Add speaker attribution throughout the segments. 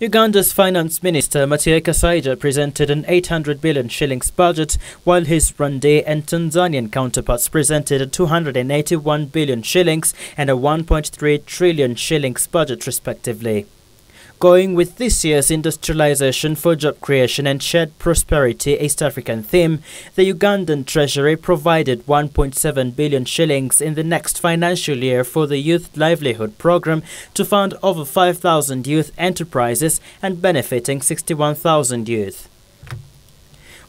Speaker 1: Uganda's finance minister Matia Kasaija presented an 800 billion shillings budget, while his Rwanda and Tanzanian counterparts presented a 281 billion shillings and a 1.3 trillion shillings budget respectively. Going with this year's Industrialization for Job Creation and Shared Prosperity East African theme, the Ugandan Treasury provided 1.7 billion shillings in the next financial year for the Youth Livelihood Program to fund over 5,000 youth enterprises and benefiting 61,000 youth.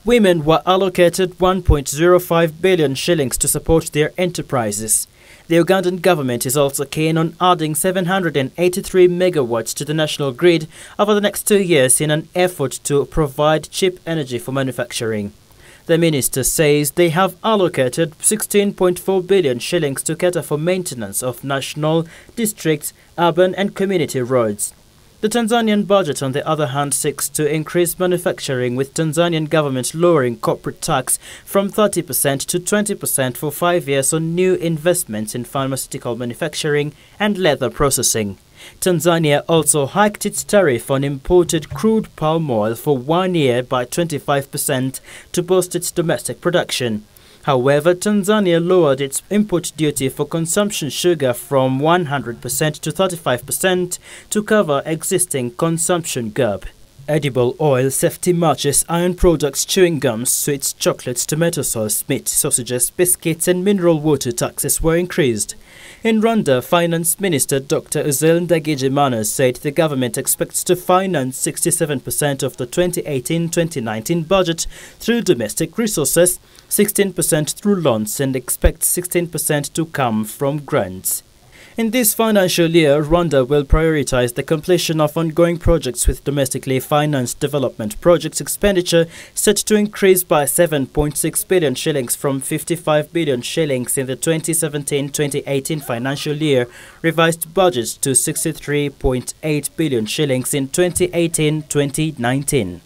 Speaker 1: Women were allocated 1.05 billion shillings to support their enterprises. The Ugandan government is also keen on adding 783 megawatts to the national grid over the next two years in an effort to provide cheap energy for manufacturing. The minister says they have allocated 16.4 billion shillings to cater for maintenance of national, district, urban and community roads. The Tanzanian budget, on the other hand, seeks to increase manufacturing with Tanzanian government lowering corporate tax from 30% to 20% for five years on new investments in pharmaceutical manufacturing and leather processing. Tanzania also hiked its tariff on imported crude palm oil for one year by 25% to boost its domestic production. However, Tanzania lowered its import duty for consumption sugar from 100% to 35% to cover existing consumption gap. Edible oil, safety matches, iron products, chewing gums, sweets, chocolates, tomato sauce, meat, sausages, biscuits and mineral water taxes were increased. In Rwanda, Finance Minister Dr. Uzziel Ndagijimana said the government expects to finance 67% of the 2018-2019 budget through domestic resources, 16% through loans and expects 16% to come from grants. In this financial year, Rwanda will prioritize the completion of ongoing projects with domestically financed development projects expenditure set to increase by 7.6 billion shillings from 55 billion shillings in the 2017-2018 financial year, revised budget to 63.8 billion shillings in 2018-2019.